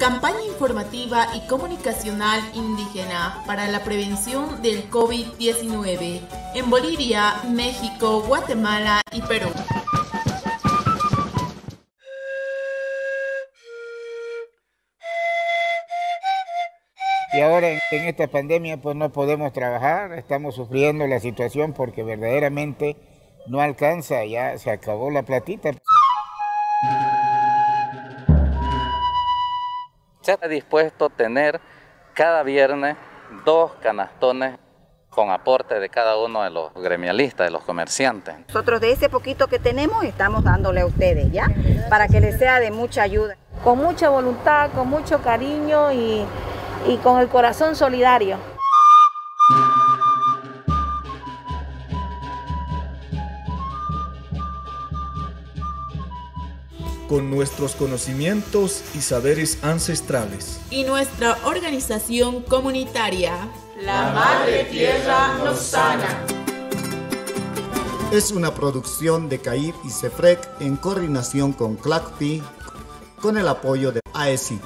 Campaña informativa y comunicacional indígena para la prevención del COVID-19 en Bolivia, México, Guatemala y Perú. Y ahora en, esta pandemia pues no podemos trabajar, estamos sufriendo la situación porque verdaderamente no alcanza, ya se acabó la platita. Ha dispuesto a tener cada viernes dos canastones con aporte de cada uno de los gremialistas, de los comerciantes. Nosotros de ese poquito que tenemos estamos dándole a ustedes, ¿ya? Para que les sea de mucha ayuda. Con mucha voluntad, con mucho cariño y y con el corazón solidario. Con nuestros conocimientos y saberes ancestrales. Y nuestra organización comunitaria. La Madre Tierra nos sana. Es una producción de CAIR y CEFREC en coordinación con CLACPI con el apoyo de AESI.